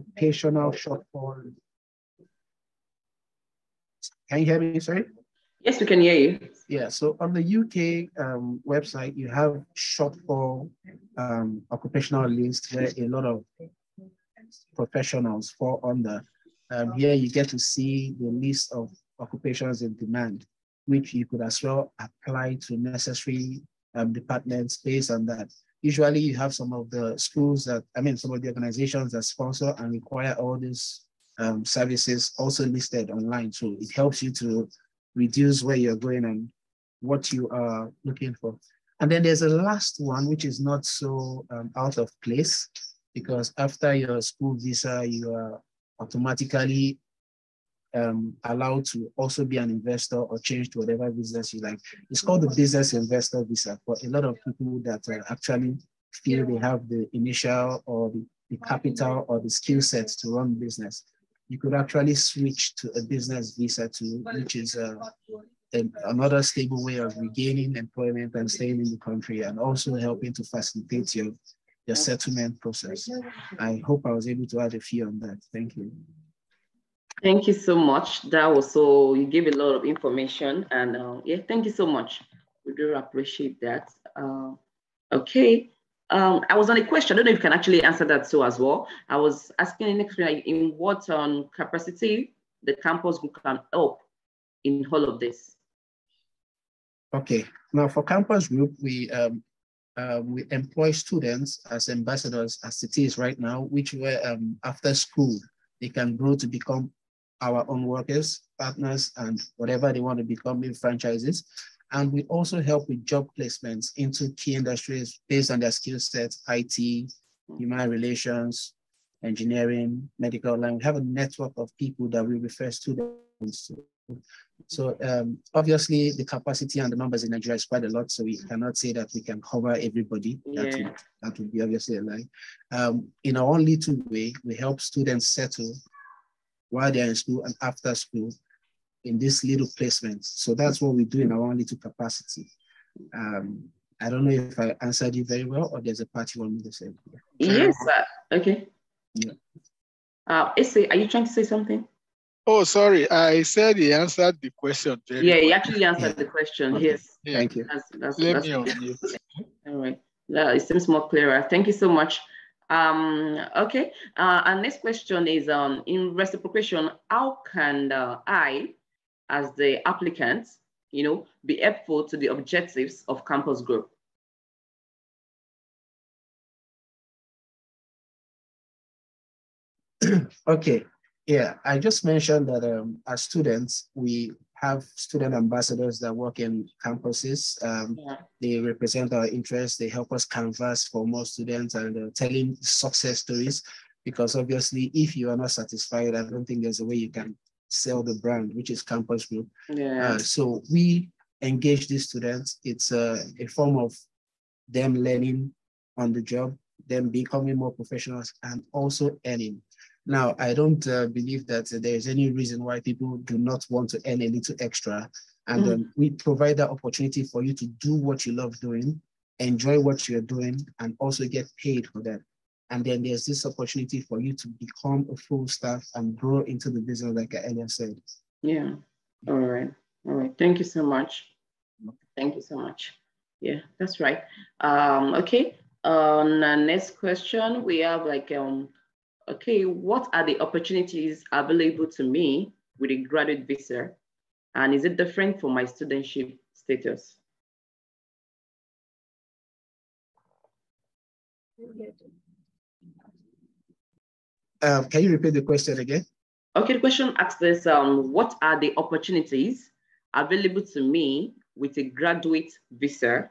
occupational shortfall. Can you hear me? Sorry. Yes, we can hear you. Yeah, so on the UK um, website, you have shortfall um, occupational list where a lot of professionals fall under. Um, here you get to see the list of occupations in demand, which you could as well apply to necessary um, departments based on that. Usually you have some of the schools that, I mean, some of the organizations that sponsor and require all these um, services also listed online. So it helps you to reduce where you're going and what you are looking for. And then there's a last one, which is not so um, out of place because after your school visa, you are automatically um, allowed to also be an investor or change to whatever business you like. It's called the business investor visa for a lot of people that uh, actually feel they have the initial or the, the capital or the skill set to run business. You could actually switch to a business visa too, which is uh, a, another stable way of regaining employment and staying in the country and also helping to facilitate your, your settlement process. I hope I was able to add a few on that. Thank you. Thank you so much. That was so, you gave a lot of information and uh, yeah, thank you so much. We do appreciate that. Uh, okay. Um, I was on a question. I don't know if you can actually answer that so as well. I was asking next in what um, capacity the Kampus Group can help in all of this. Okay. Now for Kampus Group, we um, uh, we employ students as ambassadors as it is right now, which were um, after school they can grow to become our own workers, partners, and whatever they want to become in franchises. And we also help with job placements into key industries based on their skill sets, IT, human relations, engineering, medical line. We have a network of people that we refer students to. So um, obviously the capacity and the numbers in Nigeria is quite a lot. So we cannot say that we can cover everybody. Yeah. That, would, that would be obviously a lie. Um, in our own little way, we help students settle while they're in school and after school in these little placements. So that's what we do in our own little capacity. Um, I don't know if I answered you very well or there's a part you want me to say. Yes, sir. Okay. Yeah. Uh, Issy, are you trying to say something? Oh, sorry. I said he answered the question. yeah, well. he actually answered yeah. the question. Okay. Yes. Yeah. Thank you. That's, that's, Let that's, me on you. All right. Yeah, it seems more clearer. Thank you so much. Um, okay, uh, and next question is um, in reciprocation, how can uh, I, as the applicant, you know, be helpful to the objectives of Kampus Group? okay, yeah, I just mentioned that um, as students, we have student ambassadors that work in campuses. Um, yeah. They represent our interests. They help us canvas for more students and uh, telling success stories. Because obviously, if you are not satisfied, I don't think there's a way you can sell the brand, which is Kampus Group. Yeah. Uh, so we engage these students. It's a, a form of them learning on the job, them becoming more professionals, and also earning. Now, I don't uh, believe that uh, there is any reason why people do not want to earn a little extra. And mm. um, we provide that opportunity for you to do what you love doing, enjoy what you're doing, and also get paid for that. And then there's this opportunity for you to become a full staff and grow into the business, like I earlier said. Yeah. All right. All right. Thank you so much. Thank you so much. Yeah, that's right. Um, okay. On uh, next question, we have like um, okay, what are the opportunities available to me with a graduate visa? And is it different from my studentship status? Um, can you repeat the question again? Okay, the question asks this, um, what are the opportunities available to me with a graduate visa?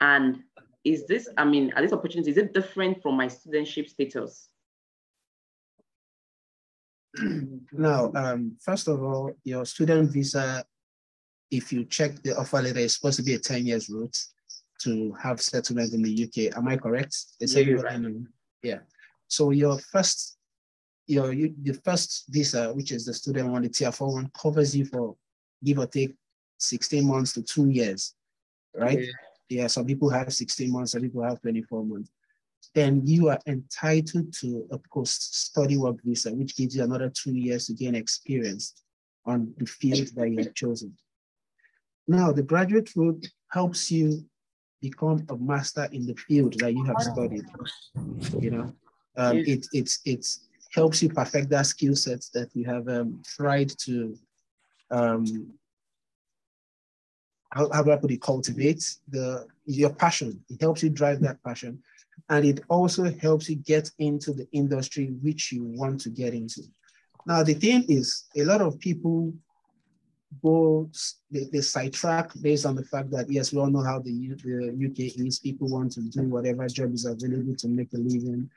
And is this, I mean, are these opportunities, is it different from my studentship status? now, um, first of all, your student visa, if you check the offer letter, is supposed to be a 10 years route to have settlement in the UK. Am I correct? It's yeah, right. yeah. So your first, your you, the first visa, which is the student one, the tier four one, covers you for give or take 16 months to two years, right? Yeah. yeah some people have 16 months, some people have 24 months. Then you are entitled to a post-study work visa, which gives you another two years to gain experience on the field that you have chosen. Now, the graduate route helps you become a master in the field that you have studied. You know, um, it, it, it helps you perfect that skill set that you have um, tried to, um, how, how do I put it, cultivate the, your passion. It helps you drive that passion. And it also helps you get into the industry which you want to get into. Now, the thing is, a lot of people go, they, they sidetrack based on the fact that, yes, we all know how the, the UK is. People want to do whatever job is available to make a living.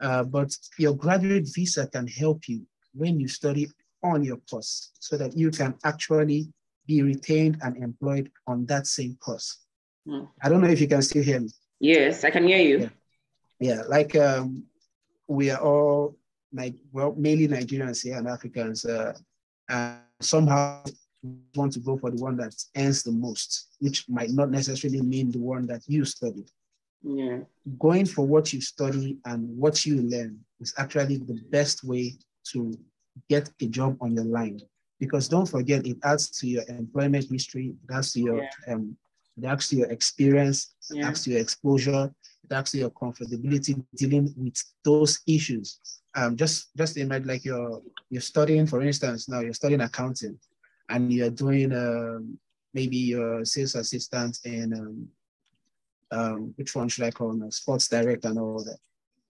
Uh, but your graduate visa can help you when you study on your course so that you can actually be retained and employed on that same course. Mm. I don't know if you can still hear me. Yes, I can hear you. Yeah, yeah like um, we are all, like, well, mainly Nigerians here and Africans. Uh, and somehow want to go for the one that earns the most, which might not necessarily mean the one that you study. Yeah. Going for what you study and what you learn is actually the best way to get a job on your line. Because don't forget, it adds to your employment history, it adds to your yeah. um, it adds to your experience, it adds to your exposure, to your comfortability dealing with those issues. Um, just just imagine like you're you're studying, for instance, now you're studying accounting and you're doing um, maybe your sales assistant and um, um, which one should I call now? Sports direct and all that.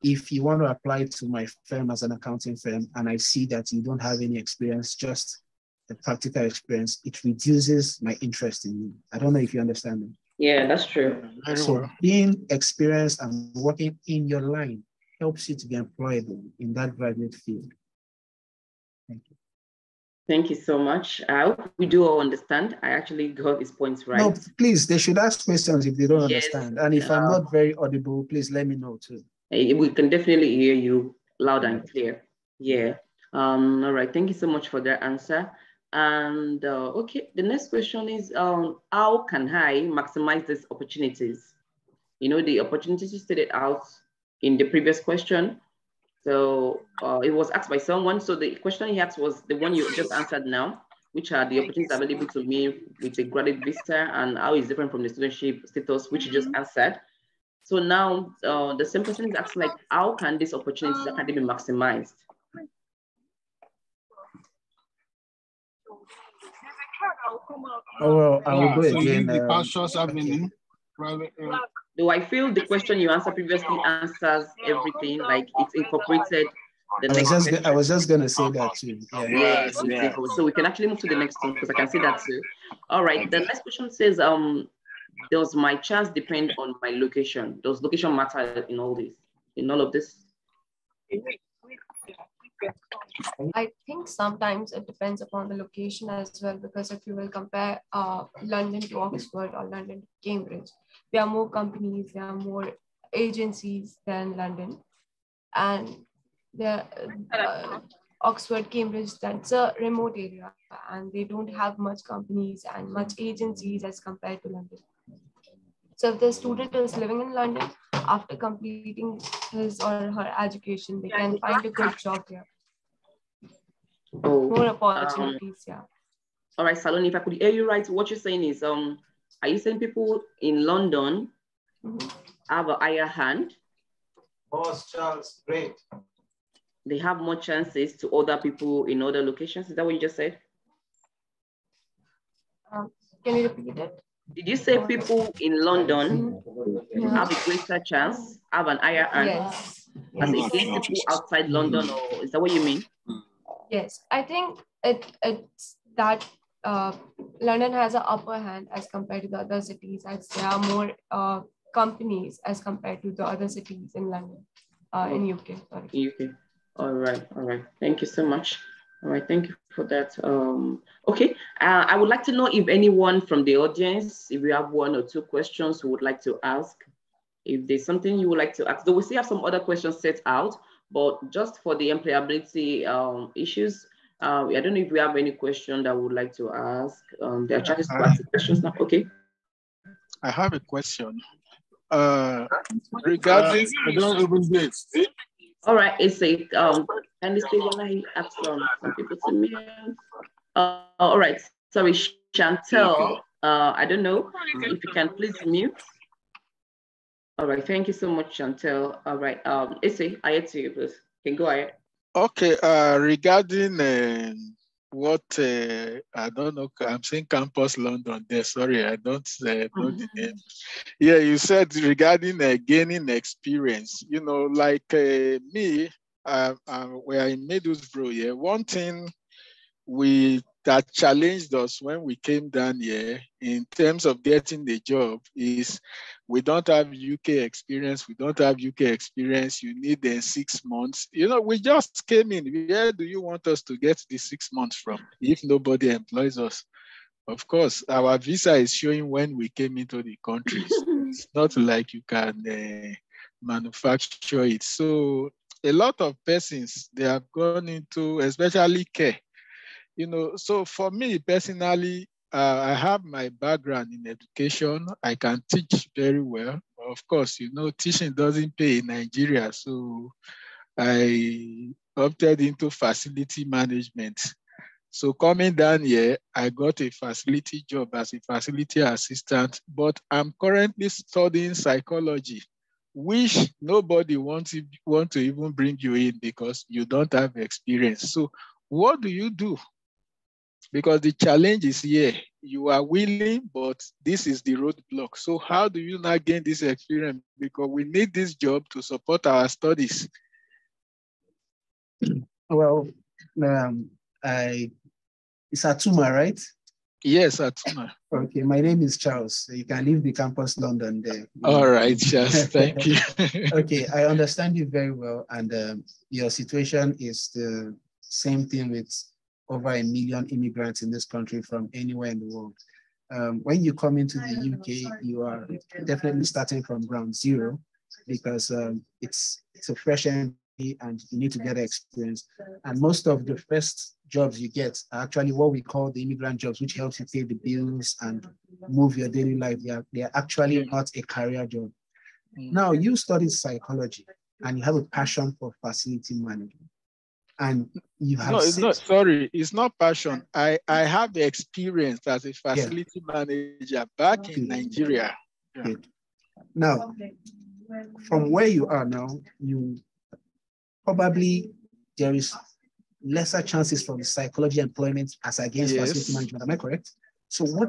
If you want to apply to my firm as an accounting firm and I see that you don't have any experience, just a practical experience, it reduces my interest in you. I don't know if you understand me. Yeah, that's true. So being experienced and working in your line helps you to be employable in that graduate field. Thank you. Thank you so much. I hope we do all understand. I actually got his points right. No, please, they should ask questions if they don't yes. understand. And if I'm not very audible, please let me know too. We can definitely hear you loud and clear. Yeah. Um, all right. Thank you so much for that answer. And uh, okay, the next question is um, how can I maximize these opportunities? You know, the opportunities stated out in the previous question, so uh, it was asked by someone. So the question he asked was the one you just answered now, which are the opportunities available to me with a graduate visa and how is different from the studentship status, which you just answered. So now uh, the same person is asking like, how can these opportunities can be maximized? Oh, well, I will go so again. The pastors avenue, private, do I feel the question you answered previously answers everything? Like it's incorporated. The I was just. I was just gonna say that too. Yeah. Yes, yeah. So we can actually move to the next one because I can see that too. All right. The next question says, um, does my chance depend on my location? Does location matter in all this? In all of this? I think sometimes it depends upon the location as well, because if you will compare uh, London to Oxford or London to Cambridge, there are more companies, there are more agencies than London. And there, uh, Oxford, Cambridge, that's a remote area and they don't have much companies and much agencies as compared to London. So if the student is living in London, after completing his or her education, they can find a good job here. Oh, More opportunities, um, yeah. All right, Saloni, if I could hear you right, what you're saying is, um, are you saying people in London mm-hmm. have a higher hand? Boss Charles, great. They have more chances to other people in other locations. Is that what you just said? Um, can you repeat it? Did you say people in London mm-hmm. have a greater chance, have an higher hand? Yes. As yes. against people outside London, or is that what you mean? Yes, I think it it's that uh, London has an upper hand as compared to the other cities, as there are more uh, companies as compared to the other cities in London, uh, in UK. Sorry. UK. All right, all right. Thank you so much. All right, thank you for that. Um, okay, uh, I would like to know if anyone from the audience, if you have one or two questions who would like to ask, if there's something you would like to ask, though we still have some other questions set out, but just for the employability um, issues, uh, I don't know if we have any question that we would like to ask. Um, there are chances to ask questions now. Okay. I have a question. uh, regarding, I don't even get it. All right, it's a um, and this thing when I ask some people to me. Uh, all right, sorry, Chantel. Uh, I don't know if you can please mute. All right, thank you so much, Chantel. All right, um, Issy, I had to you, please. You can go ahead. Okay, uh, regarding uh, what uh, I don't know, I'm saying Kampus London there. Sorry, I don't uh, know the name. Yeah, you said regarding uh, gaining experience. You know, like uh, me, uh, uh, we are in Middlesbrough. Yeah, one thing we that challenged us when we came down here in terms of getting the job is we don't have UK experience. We don't have UK experience. You need the six months. You know, we just came in. Where do you want us to get the six months from if nobody employs us? Of course, our visa is showing when we came into the country. it's not like you can uh, manufacture it. So a lot of persons, they have gone into, especially care, you know, so for me personally, uh, I have my background in education. I can teach very well. Of course, you know, teaching doesn't pay in Nigeria. So I opted into facility management. So coming down here, I got a facility job as a facility assistant, but I'm currently studying psychology, which nobody wants want to even bring you in because you don't have experience. So what do you do? Because the challenge is here. You are willing, but this is the roadblock. So how do you not gain this experience? Because we need this job to support our studies. Well, um, I it's Atuma, right? Yes, Atuma. Okay, my name is Charles. You can leave the Kampus London there. All right, Charles. Thank you. okay, I understand you very well, and um, your situation is the same thing with over a million immigrants in this country from anywhere in the world. Um, when you come into the UK, you are definitely starting from ground zero because um, it's it's a fresh entry and you need to get experience. And most of the first jobs you get are actually what we call the immigrant jobs, which helps you pay the bills and move your daily life. They are, they are actually not a career job. Now, you studied psychology and you have a passion for facility management and you have no, it's not sorry it's not passion i i have the experience as a facility yeah. manager back in nigeria yeah. now from where you are now you probably there is lesser chances for the psychology employment as against yes. facility management am i correct so what